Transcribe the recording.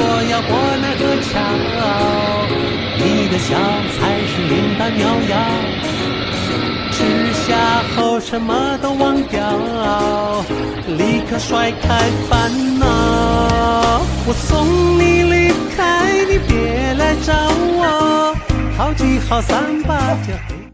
说要过那个桥，你的笑才是灵丹妙药，吃下后什么都忘掉，立刻甩开烦恼。我送你离开，你别来找我，好聚好散吧，就。